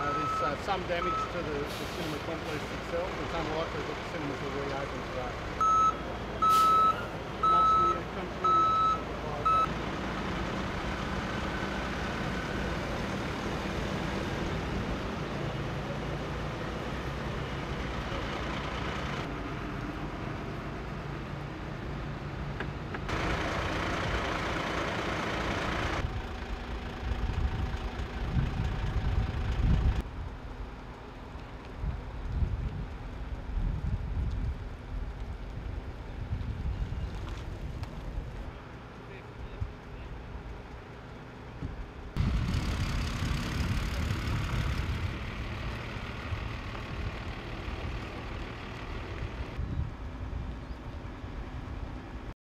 Uh, there's uh, some damage to the, the cinema complex itself. It's unlikely that the cinemas will reopen today.